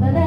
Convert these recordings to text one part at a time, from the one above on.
But.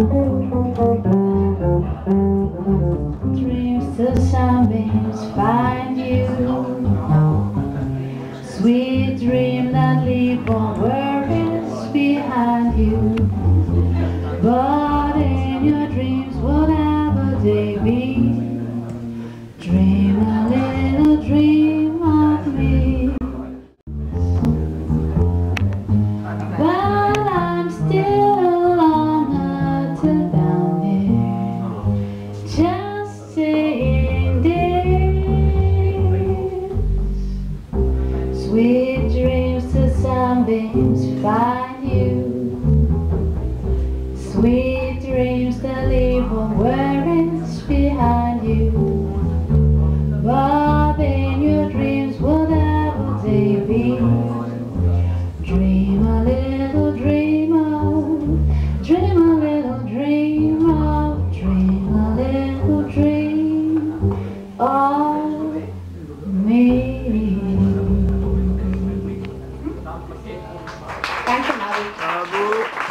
Dreams the sunbeams find you. Sweet dream that leave all worries behind you. But in your dreams Sweet dreams to sunbeams find you. Sweet dreams that leave one. of me. Thank you, Mavi.